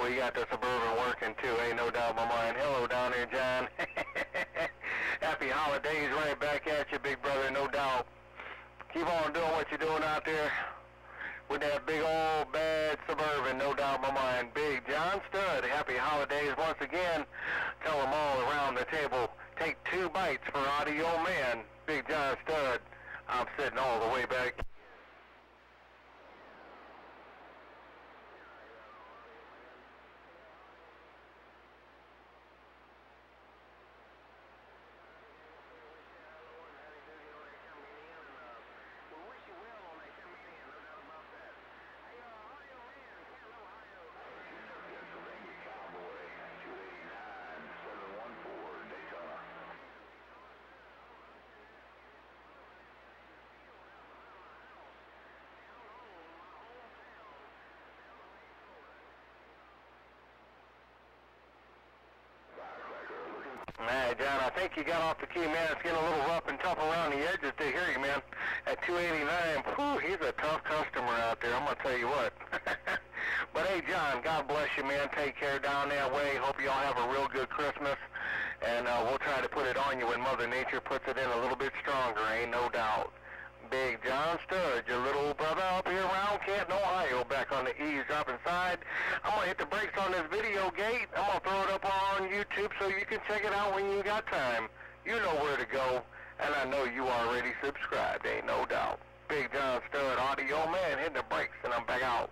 We got the Suburban working too, ain't no doubt in my mind. Hello down there, John. Happy holidays right back at you, big brother, no doubt. Keep on doing what you're doing out there with that big old bad Suburban, no doubt in my mind. Big John Stud, happy holidays once again. Tell them all around the table, take two bites for Audio Man. Big John Stud, I'm sitting all the way back. Hey, John, I think you got off the key, man. It's getting a little rough and tough around the edges to hear you, man. At 289, whew, he's a tough customer out there, I'm going to tell you what. but hey, John, God bless you, man. Take care down that way. Hope you all have a real good Christmas. And uh, we'll try to put it on you when Mother Nature puts it in a little bit stronger, ain't no doubt. Big John Stud, your little brother up here around Canton, Ohio, back on the eavesdropping side. I'm going to hit the brakes on this video gate. I'm going to throw it up on YouTube so you can check it out when you got time. You know where to go, and I know you already subscribed, ain't no doubt. Big John Stud, audio man, hitting the brakes, and I'm back out.